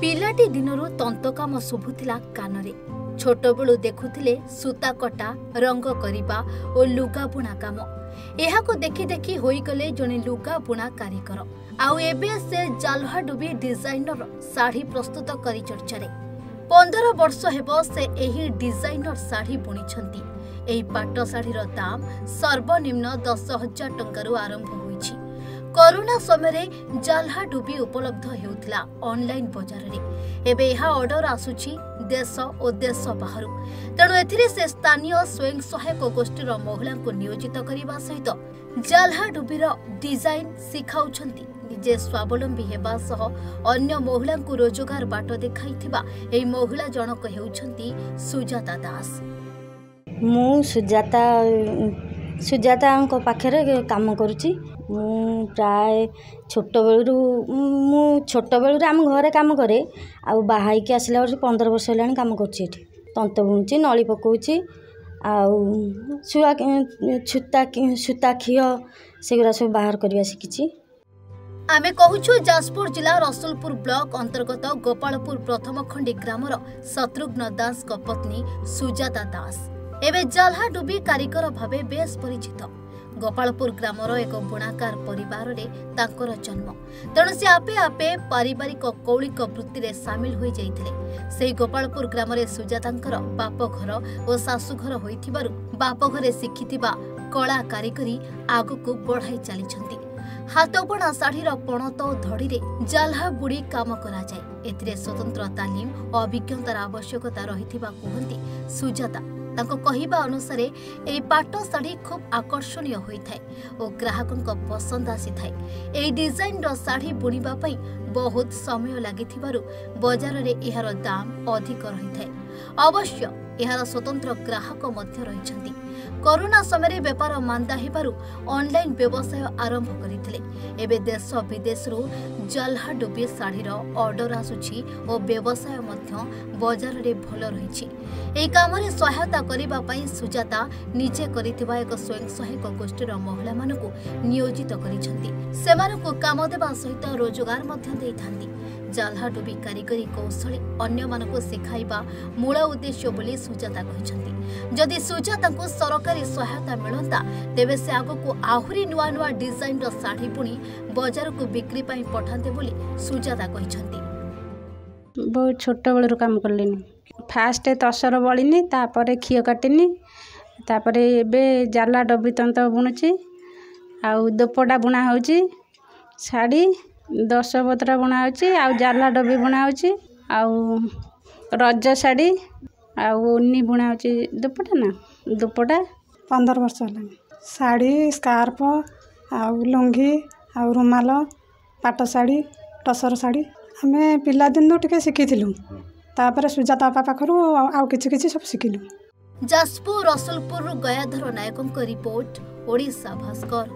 ପିଲାଟି ଦିନରୁ ତନ୍ତକାମ ଶୁଭୁଥିଲା କାନରେ ଛୋଟବେଳୁ ଦେଖୁଥିଲେ ସୂତା କଟା ରଙ୍ଗ କରିବା ଓ ଲୁଗା ବୁଣା କାମ ଏହାକୁ ଦେଖି ଦେଖି ହୋଇଗଲେ ଜଣେ ଲୁଗା ବୁଣା କାରିଗର ଆଉ ଏବେ ସେ ଜାଲହା ଡୁବି ଡିଜାଇନର ଶାଢ଼ୀ ପ୍ରସ୍ତୁତ କରି ଚର୍ଚ୍ଚାରେ ପନ୍ଦର ବର୍ଷ ହେବ ସେ ଏହି ଡିଜାଇନର ଶାଢ଼ୀ ବୁଣିଛନ୍ତି ଏହି ପାଟ ଶାଢ଼ୀର ଦାମ ସର୍ବନିମ୍ନ ଦଶ ହଜାର ଟଙ୍କାରୁ ଆରମ୍ଭ ହୋଇଛି କରୋନା ସମୟରେ ଜାଲହା ଡୁବି ଉପଲବ୍ଧ ହେଉଥିଲା ଅନଲାଇନ ବଜାରରେ। ଏବେ ଏହା ଅର୍ଡର ଆସୁଛି ଦେଶ ଓ ଦେଶ ବାହାରୁ। ତେଣୁ ଏଥିରେ ସେ ସ୍ଥାନୀୟ ସ୍ୱୟଂ ସହାୟକ ଗୋଷ୍ଠୀର ମହିଳାଙ୍କୁ ନିୟୋଜିତ କରିବା ସହିତ ଜାଲହା ଡୁବିର ଡିଜାଇନ ଶିଖାଉଛନ୍ତି। ନିଜେ ସ୍ୱାବଲମ୍ବୀ ହେବା ସହ ଅନ୍ୟ ମହିଳାଙ୍କୁ ରୋଜଗାର ବାଟ ଦେଖାଇଥିବା ଏହି ମହିଳା ଜଣକ ହେଉଛନ୍ତି ସୁଜାତା ଦାସ। ମୁଁ ସୁଜାତା ସୁଜାତାଙ୍କ ପାଖରେ କାମ କରୁଛି। ମୁଁ ପ୍ରାୟ ଛୋଟବେଳରୁ ମୁଁ ଛୋଟବେଳରୁ ଆମ ଘରେ କାମ କରେ। ଆଉ ବାହା ହେଇକି ଆସିଲା ବର୍ଷ ପନ୍ଦର ବର୍ଷ ହେଲାଣି କାମ କରୁଛି ଏଠି। ତନ୍ତ ବୁଣୁଛି ନଳି ପକାଉଛି ଆଉ ଛୁଆ ଛୁତା ସୂତା ଖିଅ ସେଗୁଡ଼ା ସବୁ ବାହାର କରିବା ଶିଖିଛି। ଆମେ କହୁଛୁ ଯାଜପୁର ଜିଲ୍ଲା ରସୁଲପୁର ବ୍ଲକ ଅନ୍ତର୍ଗତ ଗୋପାଳପୁର ପ୍ରଥମ ଖଣ୍ଡି ଗ୍ରାମର ଶତ୍ରୁଘ୍ନ ଦାସଙ୍କ ପତ୍ନୀ ସୁଜାତା ଦାସ। ଏବେ ଜାଲହା ଡୁବି କାରିଗର ଭାବେ ବେଶ୍ ପରିଚିତ। ଗୋପାଳପୁର ଗ୍ରାମର ଏକ ବୁଣାକାର ପରିବାରରେ ତାଙ୍କର ଜନ୍ମ। ତେଣୁ ସେ ଆପେ ଆପେ ପାରିବାରିକ କୌଳିକ ବୃତ୍ତିରେ ସାମିଲ ହୋଇଯାଇଥିଲେ। ସେହି ଗୋପାଳପୁର ଗ୍ରାମରେ ସୁଜାତାଙ୍କର ବାପଘର ଓ ଶାଶୁଘର ହୋଇଥିବାରୁ ବାପଘରେ ଶିଖିଥିବା କଳା କାରିଗରୀ ଆଗକୁ ବଢ଼ାଇ ଚାଲିଛନ୍ତି। ହାତବୁଣା ଶାଢ଼ୀର ପଣତ ଓ ଧଡ଼ିରେ ଜାଲହା ବୁଡ଼ି କାମ କରାଯାଏ। ଏଥିରେ ସ୍ୱତନ୍ତ୍ର ତାଲିମ ଓ ଅଭିଜ୍ଞତାର ଆବଶ୍ୟକତା ରହିଥିବା କୁହନ୍ତି ସୁଜାତା। ତାଙ୍କ କହିବା ଅନୁସାରେ ଏହି ପାଟ ଶାଢ଼ୀ ଖୁବ୍ ଆକର୍ଷଣୀୟ ହୋଇଥାଏ ଓ ଗ୍ରାହକଙ୍କ ପସନ୍ଦ ଆସିଥାଏ। ଏହି ଡିଜାଇନର ଶାଢ଼ୀ ବୁଣିବା ପାଇଁ ବହୁତ ସମୟ ଲାଗିଥିବାରୁ ବଜାରରେ ଏହାର ଦାମ ଅଧିକ ରହିଥାଏ। ଅବଶ୍ୟ ଏହାର ସ୍ୱତନ୍ତ୍ର ଗ୍ରାହକ ମଧ୍ୟ ରହିଛନ୍ତି। କରୋନା ସମୟରେ ବେପାର ମାନ୍ଦା ହେବାରୁ ଅନଲାଇନ ବ୍ୟବସାୟ ଆରମ୍ଭ କରିଥିଲେ। ଏବେ ଦେଶ ବିଦେଶରୁ ଡୁବି ଶାଢ଼ୀର ଅର୍ଡର ଆସୁଛି ଓ ବ୍ୟବସାୟ ମଧ୍ୟ ବଜାରରେ ଭଲ ରହିଛି। ଏହି କାମରେ ସହାୟତା କରିବା ପାଇଁ ସୁଜାତା ନିଜେ କରିଥିବା ଏକ ସ୍ୱୟଂ ସହାୟକ ଗୋଷ୍ଠୀର ମହିଳାମାନଙ୍କୁ ନିୟୋଜିତ କରିଛନ୍ତି। ସେମାନଙ୍କୁ କାମ ଦେବା ସହିତ ରୋଜଗାର ମଧ୍ୟ ଦେଇଥାନ୍ତି। ଜାଲ୍ହା ଡୁବି କାରିଗରୀ କୌଶଳୀ ଅନ୍ୟମାନଙ୍କୁ ଶିଖାଇବା ମୂଳ ଉଦ୍ଦେଶ୍ୟ ବୋଲି ସୁଜାତା କହିଛନ୍ତି। ଯଦି ସୁଜାତାଙ୍କୁ ସରକାରୀ ସହାୟତା ମିଳନ୍ତା ତେବେ ସେ ଆଗକୁ ଆହୁରି ନୂଆ ନୂଆ ଡିଜାଇନର ଶାଢ଼ୀ ବୁଣି ବଜାରକୁ ବିକ୍ରି ପାଇଁ ପଠାନ୍ତେ ବୋଲି ସୁଜାତା କହିଛନ୍ତି। ବହୁତ ଛୋଟବେଳରୁ କାମ କଲିଣି। ଫାଷ୍ଟ ତସର ବଳିନି ତାପରେ ଖିଅ କାଟିନି ତାପରେ ଏବେ ଜାଲା ଡବି ତନ୍ତ ବୁଣୁଛି ଆଉ ଦୋପଟା ବୁଣା ହେଉଛି ଶାଢ଼ୀ ଦଶପତ୍ର ବୁଣା ହେଉଛି ଆଉ ଜାଲା ଡବି ବୁଣା ହେଉଛି ଆଉ ରଜ ଶାଢ଼ୀ ଆଉ ଉନି ବୁଣା ହେଉଛି ଦୋପଟା ନା ଦୋପଟା। ପନ୍ଦର ବର୍ଷ ହେଲାଣି। ଶାଢ଼ୀ ସ୍କାର୍ପ ଆଉ ଲୁଙ୍ଗି ଆଉ ରୁମାଲ ପାଟ ଶାଢ଼ୀ ଟସର ଶାଢ଼ୀ ଆମେ ପିଲାଦିନୁ ଟିକେ ଶିଖିଥିଲୁ। ତାପରେ ସୁଜାତା ବାପା ପାଖରୁ ଆଉ କିଛି କିଛି ସବୁ ଶିଖିଲୁ। ଯାଜପୁର ରସୁଲପୁରରୁ ଗୟାଧର ନାୟକଙ୍କ ରିପୋର୍ଟ ଓଡ଼ିଶା ଭାସ୍କର।